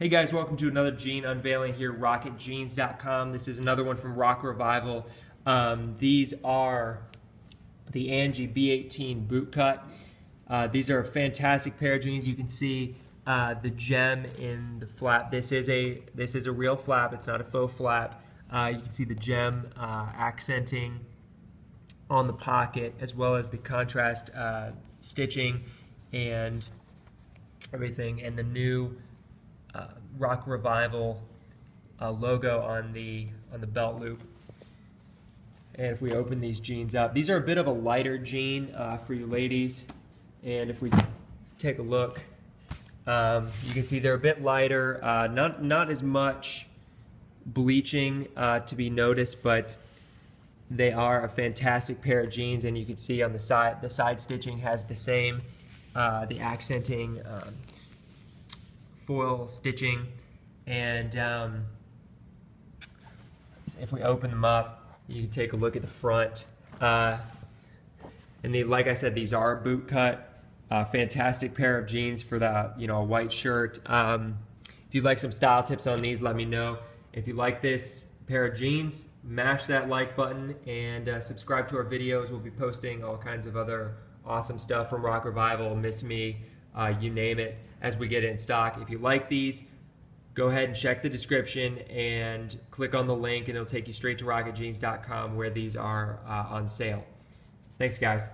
Hey guys, welcome to another jean unveiling here, rockitjeans.com. This is another one from Rock Revival. Um, these are the Angie B18 boot cut. Uh, these are a fantastic pair of jeans. You can see uh, the gem in the flap. This is a this is a real flap. It's not a faux flap. Uh, you can see the gem uh, accenting on the pocket as well as the contrast uh, stitching and everything and the new uh, Rock Revival uh, logo on the on the belt loop. And if we open these jeans up, these are a bit of a lighter jean uh, for you ladies. And if we take a look, um, you can see they're a bit lighter, uh, not not as much bleaching uh, to be noticed, but they are a fantastic pair of jeans. And you can see on the side, the side stitching has the same, uh, the accenting um, foil stitching. And um, if we open them up, you can take a look at the front. Uh, and they, like I said, these are boot cut. Uh, fantastic pair of jeans for the you know white shirt. Um, if you'd like some style tips on these, let me know. If you like this pair of jeans, mash that like button and uh, subscribe to our videos. We'll be posting all kinds of other awesome stuff from Rock Revival, Miss Me, uh, you name it, as we get it in stock. If you like these, go ahead and check the description and click on the link and it'll take you straight to rockitjeans.com where these are uh, on sale. Thanks guys.